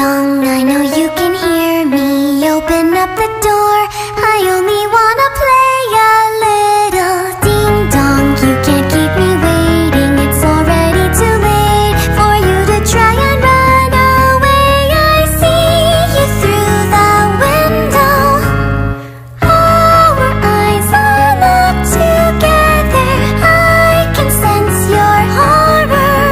long I know